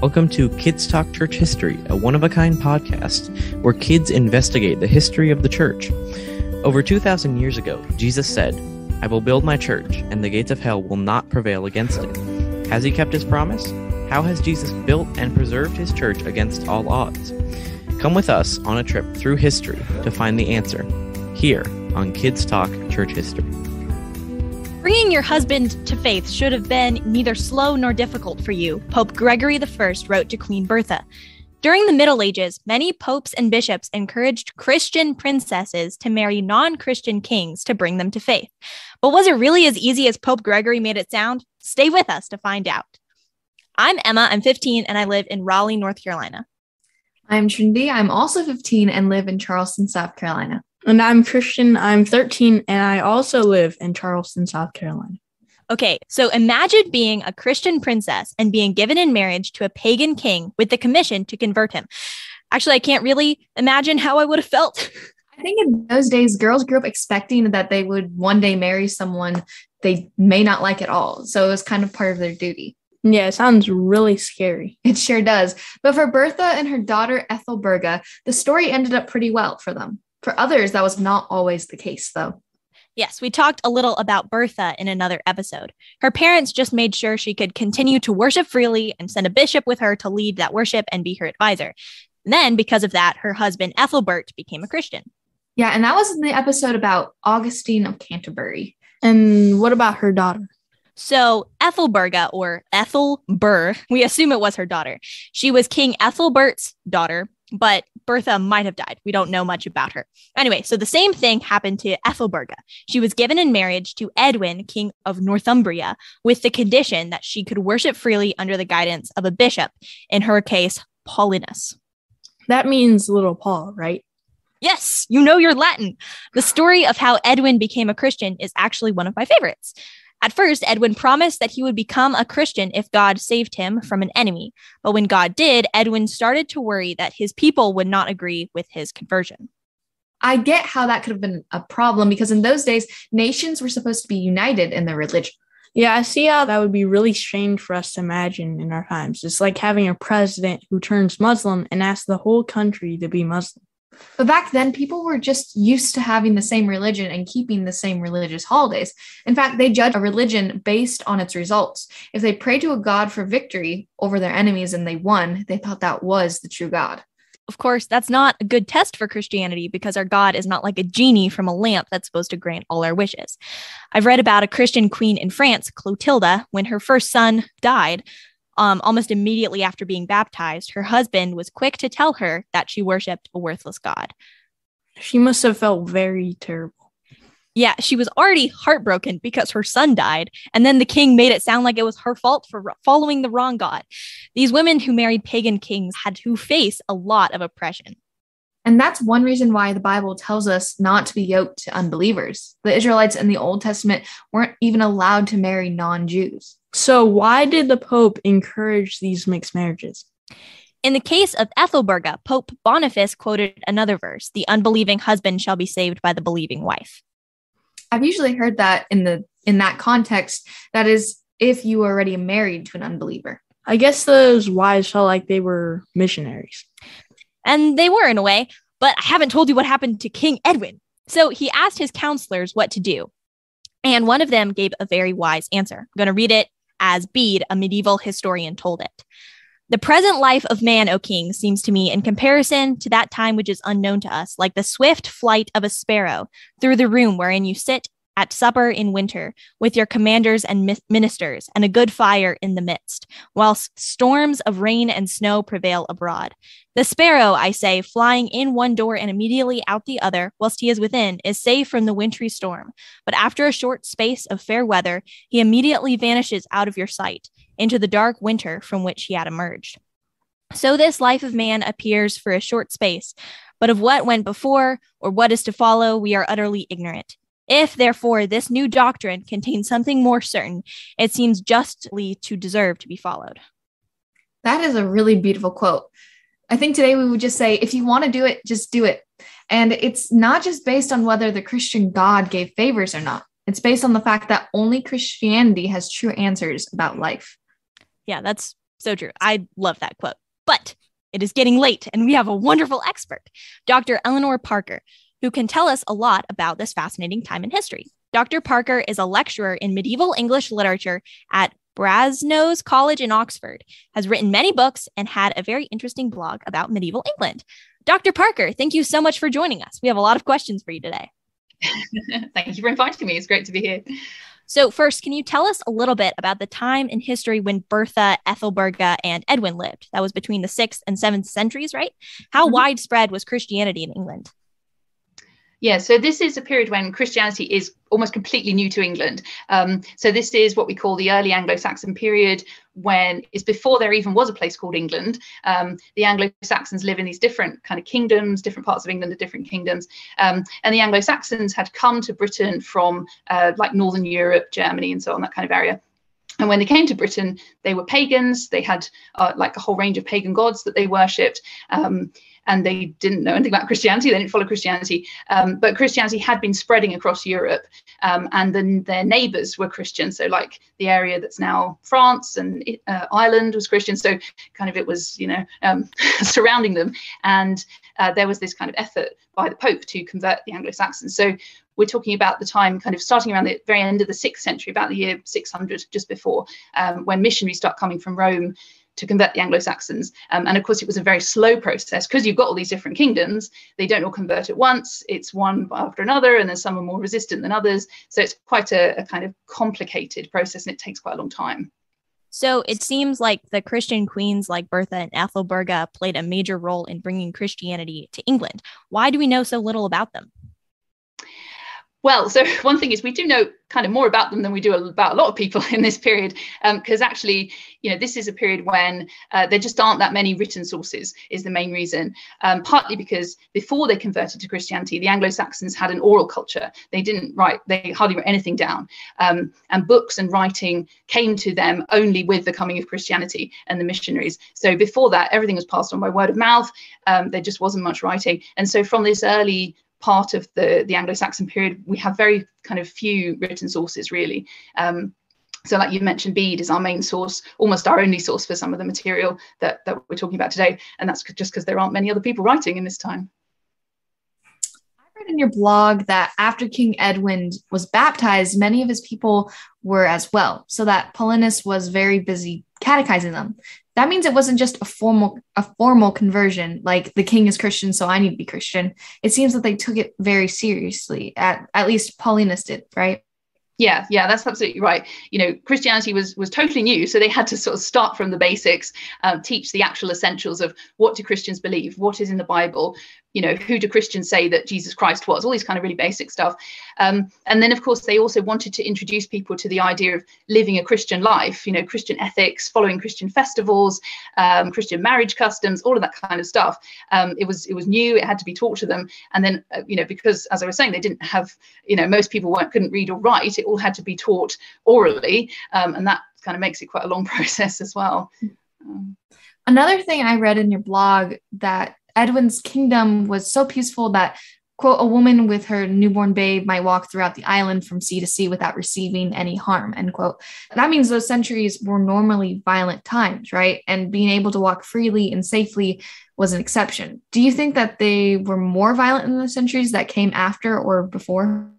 Welcome to Kids Talk Church History, a one of a kind podcast where kids investigate the history of the church. Over 2,000 years ago, Jesus said, I will build my church, and the gates of hell will not prevail against it. Has he kept his promise? How has Jesus built and preserved his church against all odds? Come with us on a trip through history to find the answer here on Kids Talk Church History. Bringing your husband to faith should have been neither slow nor difficult for you, Pope Gregory I wrote to Queen Bertha. During the Middle Ages, many popes and bishops encouraged Christian princesses to marry non Christian kings to bring them to faith. But was it really as easy as Pope Gregory made it sound? Stay with us to find out. I'm Emma, I'm 15, and I live in Raleigh, North Carolina. I'm Trinity, I'm also 15 and live in Charleston, South Carolina. And I'm Christian. I'm 13 and I also live in Charleston, South Carolina. Okay, so imagine being a Christian princess and being given in marriage to a pagan king with the commission to convert him. Actually, I can't really imagine how I would have felt. I think in those days, girls grew up expecting that they would one day marry someone they may not like at all. So it was kind of part of their duty. Yeah, it sounds really scary. It sure does. But for Bertha and her daughter Ethelberga, the story ended up pretty well for them. For others, that was not always the case, though. Yes, we talked a little about Bertha in another episode. Her parents just made sure she could continue to worship freely and send a bishop with her to lead that worship and be her advisor. And then, because of that, her husband Ethelbert became a Christian. Yeah, and that was in the episode about Augustine of Canterbury. And what about her daughter? So, Ethelberga, or Ethelburh, we assume it was her daughter. She was King Ethelbert's daughter, but Bertha might have died. We don't know much about her. Anyway, so the same thing happened to Ethelberga. She was given in marriage to Edwin, king of Northumbria, with the condition that she could worship freely under the guidance of a bishop, in her case, Paulinus. That means little Paul, right? Yes, you know your Latin. The story of how Edwin became a Christian is actually one of my favorites. At first, Edwin promised that he would become a Christian if God saved him from an enemy. But when God did, Edwin started to worry that his people would not agree with his conversion. I get how that could have been a problem because in those days, nations were supposed to be united in their religion. Yeah, I see how that would be really strange for us to imagine in our times. It's like having a president who turns Muslim and asks the whole country to be Muslim. But back then, people were just used to having the same religion and keeping the same religious holidays. In fact, they judged a religion based on its results. If they prayed to a god for victory over their enemies and they won, they thought that was the true God. Of course, that's not a good test for Christianity because our God is not like a genie from a lamp that's supposed to grant all our wishes. I've read about a Christian queen in France, Clotilda, when her first son died um, almost immediately after being baptized, her husband was quick to tell her that she worshiped a worthless God. She must have felt very terrible. Yeah, she was already heartbroken because her son died, and then the king made it sound like it was her fault for following the wrong God. These women who married pagan kings had to face a lot of oppression. And that's one reason why the Bible tells us not to be yoked to unbelievers. The Israelites in the Old Testament weren't even allowed to marry non Jews. So, why did the Pope encourage these mixed marriages? In the case of Ethelberga, Pope Boniface quoted another verse The unbelieving husband shall be saved by the believing wife. I've usually heard that in the in that context, that is if you are already married to an unbeliever. I guess those wives felt like they were missionaries. And they were in a way, but I haven't told you what happened to King Edwin. So he asked his counselors what to do. And one of them gave a very wise answer. I'm going to read it as Bede, a medieval historian, told it. The present life of man, O king, seems to me, in comparison to that time which is unknown to us, like the swift flight of a sparrow through the room wherein you sit at supper in winter with your commanders and ministers and a good fire in the midst, whilst storms of rain and snow prevail abroad. The sparrow, I say, flying in one door and immediately out the other, whilst he is within, is safe from the wintry storm. But after a short space of fair weather, he immediately vanishes out of your sight into the dark winter from which he had emerged. So this life of man appears for a short space, but of what went before or what is to follow, we are utterly ignorant. If, therefore, this new doctrine contains something more certain, it seems justly to deserve to be followed. That is a really beautiful quote. I think today we would just say, if you want to do it, just do it. And it's not just based on whether the Christian God gave favors or not. It's based on the fact that only Christianity has true answers about life. Yeah, that's So true. I love that quote. But it is getting late, and we have a wonderful expert, Dr. Eleanor Parker, who can tell us a lot about this fascinating time in history. Dr. Parker is a lecturer in medieval English literature at Brasenose College in Oxford, has written many books, and had a very interesting blog about medieval England. Dr. Parker, thank you so much for joining us. We have a lot of questions for you today. thank you for inviting me. It's great to be here. So, first, can you tell us a little bit about the time in history when Bertha, Ethelberga, and Edwin lived? That was between the 6th and 7th centuries, right? How mm-hmm. widespread was Christianity in England? Yeah, so this is a period when Christianity is almost completely new to England. Um, so this is what we call the early Anglo-Saxon period, when it's before there even was a place called England. Um, the Anglo-Saxons live in these different kind of kingdoms, different parts of England, the different kingdoms, um, and the Anglo-Saxons had come to Britain from uh, like Northern Europe, Germany, and so on that kind of area. And when they came to Britain, they were pagans. They had uh, like a whole range of pagan gods that they worshipped. Um, and they didn't know anything about Christianity. They didn't follow Christianity, um, but Christianity had been spreading across Europe, um, and then their neighbours were Christian. So, like the area that's now France and uh, Ireland was Christian. So, kind of it was you know um, surrounding them, and uh, there was this kind of effort by the Pope to convert the Anglo Saxons. So, we're talking about the time kind of starting around the very end of the sixth century, about the year 600, just before, um, when missionaries start coming from Rome to convert the Anglo-Saxons. Um, and of course, it was a very slow process because you've got all these different kingdoms. They don't all convert at once. It's one after another, and then some are more resistant than others. So it's quite a, a kind of complicated process, and it takes quite a long time. So it seems like the Christian queens like Bertha and Ethelberga played a major role in bringing Christianity to England. Why do we know so little about them? Well, so one thing is we do know kind of more about them than we do about a lot of people in this period, because um, actually, you know, this is a period when uh, there just aren't that many written sources. Is the main reason. Um, partly because before they converted to Christianity, the Anglo-Saxons had an oral culture. They didn't write. They hardly wrote anything down, um, and books and writing came to them only with the coming of Christianity and the missionaries. So before that, everything was passed on by word of mouth. Um, there just wasn't much writing, and so from this early part of the, the Anglo-Saxon period, we have very kind of few written sources really. Um, so like you mentioned, Bede is our main source, almost our only source for some of the material that, that we're talking about today. And that's just because there aren't many other people writing in this time. I read in your blog that after King Edwin was baptized, many of his people were as well. So that Paulinus was very busy catechizing them that means it wasn't just a formal a formal conversion like the king is christian so i need to be christian. It seems that they took it very seriously at at least paulinus did right yeah yeah that's absolutely right. You know christianity was was totally new so they had to sort of start from the basics um, teach the actual essentials of what do christians believe what is in the bible you know who do christians say that jesus christ was all these kind of really basic stuff. Um, and then of course they also wanted to introduce people to the idea of living a christian life you know christian ethics following christian festivals um, christian marriage customs all of that kind of stuff. Um, it was it was new it had to be taught to them. And then uh, you know because as i was saying they didn't have you know most people weren't couldn't read or write it all had to be taught orally um, and that kind of makes it quite a long process as well um, Another thing I read in your blog that Edwin's kingdom was so peaceful that, quote, a woman with her newborn babe might walk throughout the island from sea to sea without receiving any harm, end quote. That means those centuries were normally violent times, right? And being able to walk freely and safely was an exception. Do you think that they were more violent in the centuries that came after or before?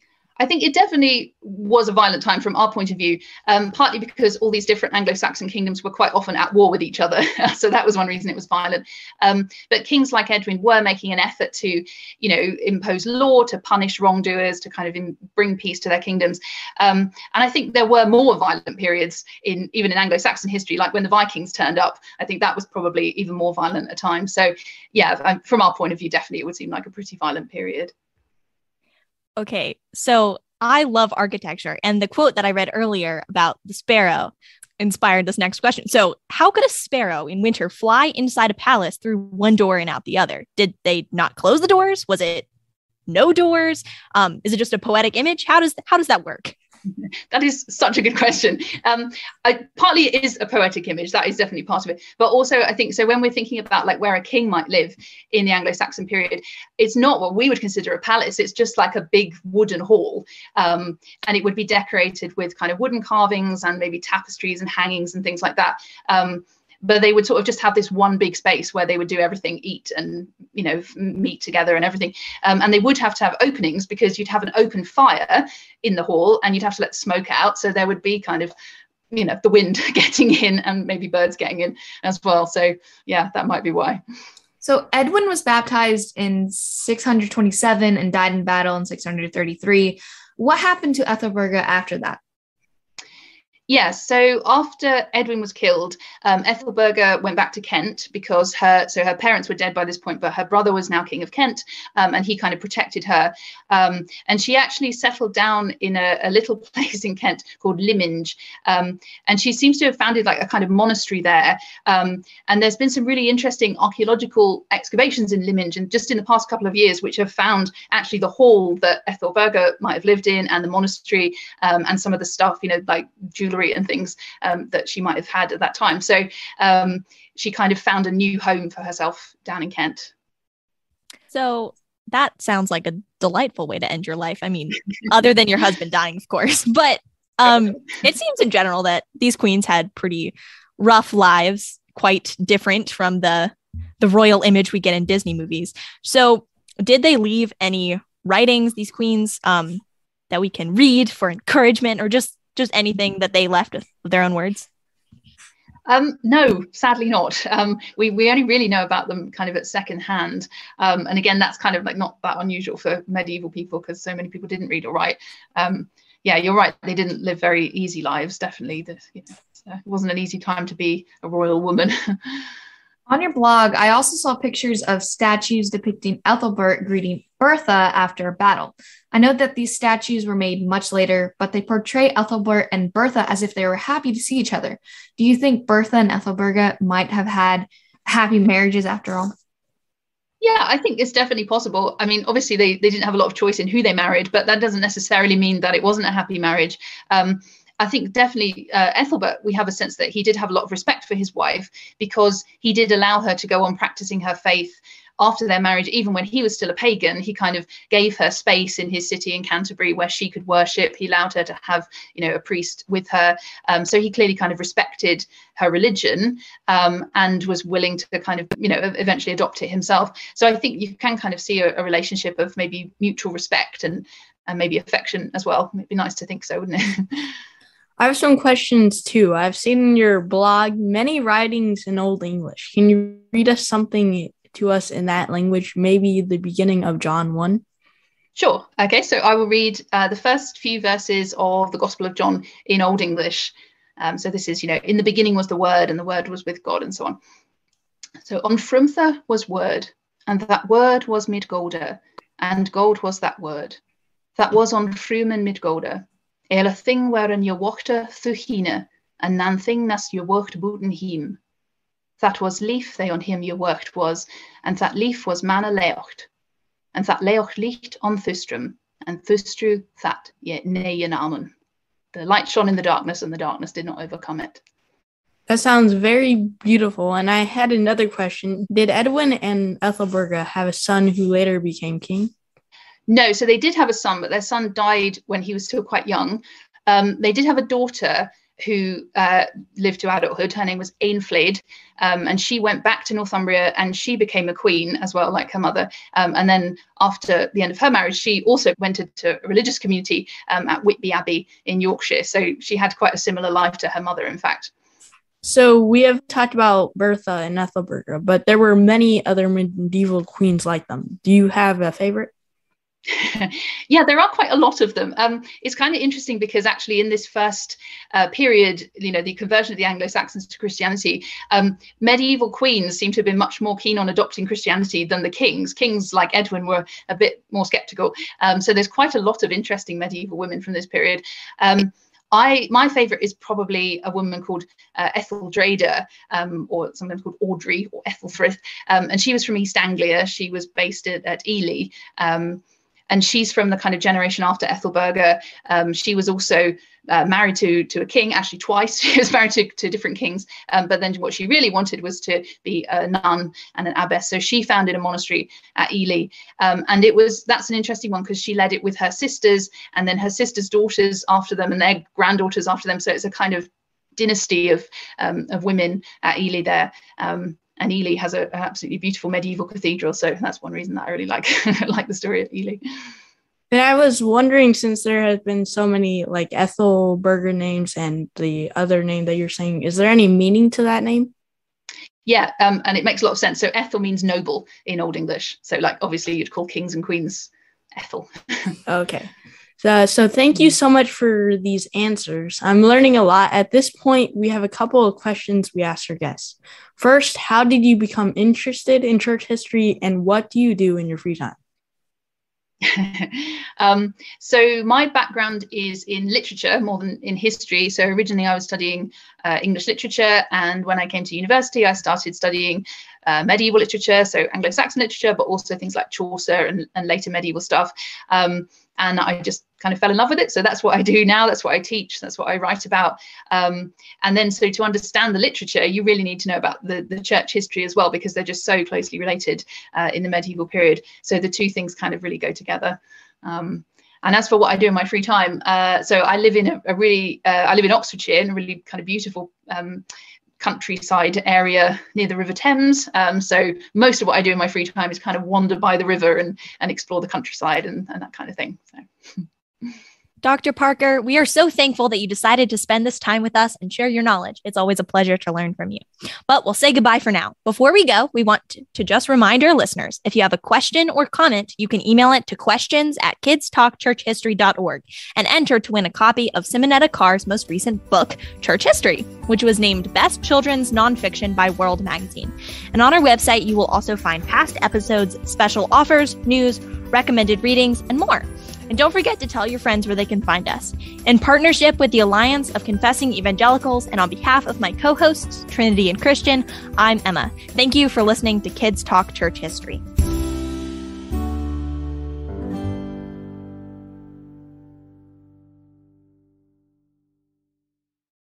I think it definitely was a violent time from our point of view, um, partly because all these different Anglo-Saxon kingdoms were quite often at war with each other. so that was one reason it was violent. Um, but kings like Edwin were making an effort to, you know, impose law, to punish wrongdoers, to kind of in, bring peace to their kingdoms. Um, and I think there were more violent periods in even in Anglo-Saxon history, like when the Vikings turned up. I think that was probably even more violent a time. So yeah, from our point of view, definitely it would seem like a pretty violent period. Okay, so I love architecture, and the quote that I read earlier about the sparrow inspired this next question. So, how could a sparrow in winter fly inside a palace through one door and out the other? Did they not close the doors? Was it no doors? Um, is it just a poetic image? How does how does that work? that is such a good question. Um, I, partly it is a poetic image, that is definitely part of it. But also, I think so when we're thinking about like where a king might live in the Anglo-Saxon period, it's not what we would consider a palace. It's just like a big wooden hall, um, and it would be decorated with kind of wooden carvings and maybe tapestries and hangings and things like that. Um, but they would sort of just have this one big space where they would do everything, eat and you know meet together and everything. Um, and they would have to have openings because you'd have an open fire in the hall and you'd have to let smoke out, so there would be kind of you know the wind getting in and maybe birds getting in as well. So yeah, that might be why. So Edwin was baptized in 627 and died in battle in 633. What happened to Ethelberga after that? Yes. So after Edwin was killed, um, Ethelberga went back to Kent because her so her parents were dead by this point, but her brother was now king of Kent, um, and he kind of protected her. Um, and she actually settled down in a, a, little place in Kent called Lyminge, um, and she seems to have founded like a kind of monastery there. Um, and there's been some really interesting archaeological excavations in Lyminge, and just in the past couple of years, which have found actually the hall that Ethelberga might have lived in, and the monastery, um, and some of the stuff, you know, like jewelry jewelry and things um, that she might have had at that time. So um, she kind of found a new home for herself down in Kent. So that sounds like a delightful way to end your life. I mean, other than your husband dying, of course, but um, it seems in general that these queens had pretty rough lives, quite different from the the royal image we get in Disney movies. So, did they leave any writings, these queens, um, that we can read for encouragement or just just anything that they left with their own words? Um, no, sadly not. Um, we we only really know about them kind of at second hand, um, and again, that's kind of like not that unusual for medieval people because so many people didn't read or write. Um, yeah, you're right. They didn't live very easy lives. Definitely, the, you know, it wasn't an easy time to be a royal woman. On your blog, I also saw pictures of statues depicting Ethelbert greeting Bertha after a battle. I know that these statues were made much later, but they portray Ethelbert and Bertha as if they were happy to see each other. Do you think Bertha and Ethelberga might have had happy marriages after all? Yeah, I think it's definitely possible. I mean, obviously they, they didn't have a lot of choice in who they married, but that doesn't necessarily mean that it wasn't a happy marriage. Um, I think definitely uh, Ethelbert, we have a sense that he did have a lot of respect for his wife because he did allow her to go on practicing her faith after their marriage, even when he was still a pagan, he kind of gave her space in his city in Canterbury where she could worship. He allowed her to have, you know, a priest with her. Um, so he clearly kind of respected her religion um, and was willing to kind of, you know, eventually adopt it himself. So I think you can kind of see a, a relationship of maybe mutual respect and and maybe affection as well. It'd be nice to think so, wouldn't it? I have some questions too. I've seen in your blog many writings in Old English. Can you read us something to us in that language, maybe the beginning of John 1? Sure. Okay, so I will read uh, the first few verses of the Gospel of John in Old English. Um, so this is, you know, in the beginning was the Word, and the Word was with God, and so on. So on Frumtha was Word, and that Word was mid Golda, and gold was that Word. That was on Frumen mid Ele thing wherein je wachte thuhine, and nan thing nas je wacht booten him that was leaf they on him you worked was, and that leaf was mana leocht, and that leocht licht on thustrum, and thustru that ye ne almon. The light shone in the darkness, and the darkness did not overcome it. That sounds very beautiful. And I had another question. Did Edwin and Ethelberga have a son who later became king? No, so they did have a son, but their son died when he was still quite young. Um, they did have a daughter who uh, lived to adulthood. Her name was Eanfled, um, and she went back to Northumbria and she became a queen as well, like her mother. Um, and then after the end of her marriage, she also went into a religious community um, at Whitby Abbey in Yorkshire. So she had quite a similar life to her mother, in fact. So we have talked about Bertha and Ethelberga, but there were many other medieval queens like them. Do you have a favorite? yeah, there are quite a lot of them. Um, it's kind of interesting because actually, in this first uh, period, you know, the conversion of the Anglo Saxons to Christianity, um, medieval queens seem to have been much more keen on adopting Christianity than the kings. Kings like Edwin were a bit more skeptical. Um, so there's quite a lot of interesting medieval women from this period. Um, I my favorite is probably a woman called uh, Etheldreda, um, or sometimes called Audrey or Ethelthryth, um, and she was from East Anglia. She was based at, at Ely. Um, and she's from the kind of generation after Ethelberga. Um, she was also uh, married to to a king, actually twice. She was married to, to different kings, um, but then what she really wanted was to be a nun and an abbess. So she founded a monastery at Ely, um, and it was that's an interesting one because she led it with her sisters, and then her sisters' daughters after them, and their granddaughters after them. So it's a kind of dynasty of um, of women at Ely there. Um, and Ely has a, an absolutely beautiful medieval cathedral, so that's one reason that I really like like the story of Ely. And I was wondering, since there has been so many like Ethel Ethelberger names and the other name that you're saying, is there any meaning to that name? Yeah, um, and it makes a lot of sense. So Ethel means noble in Old English. So like obviously you'd call kings and queens Ethel. okay. Uh, so thank you so much for these answers. I'm learning a lot. At this point, we have a couple of questions we asked our guests. First, how did you become interested in church history and what do you do in your free time? um, so my background is in literature more than in history. So originally I was studying uh, English literature, and when I came to university, I started studying uh, medieval literature, so Anglo-Saxon literature, but also things like Chaucer and, and later medieval stuff. Um, and I just kind of fell in love with it. So that's what I do now. That's what I teach. That's what I write about. Um, and then, so to understand the literature, you really need to know about the, the church history as well, because they're just so closely related uh, in the medieval period. So the two things kind of really go together. Um, and as for what I do in my free time, uh, so I live in a, a really, uh, I live in Oxfordshire, in a really kind of beautiful um, countryside area near the River Thames. Um, so most of what I do in my free time is kind of wander by the river and, and explore the countryside and, and that kind of thing. So. Dr. Parker, we are so thankful that you decided to spend this time with us and share your knowledge. It's always a pleasure to learn from you. But we'll say goodbye for now. Before we go, we want to, just remind our listeners if you have a question or comment, you can email it to questions at kidstalkchurchhistory.org and enter to win a copy of Simonetta Carr's most recent book, Church History, which was named Best Children's Nonfiction by World Magazine. And on our website, you will also find past episodes, special offers, news, recommended readings, and more. And don't forget to tell your friends where they can find us. In partnership with the Alliance of Confessing Evangelicals and on behalf of my co hosts, Trinity and Christian, I'm Emma. Thank you for listening to Kids Talk Church History.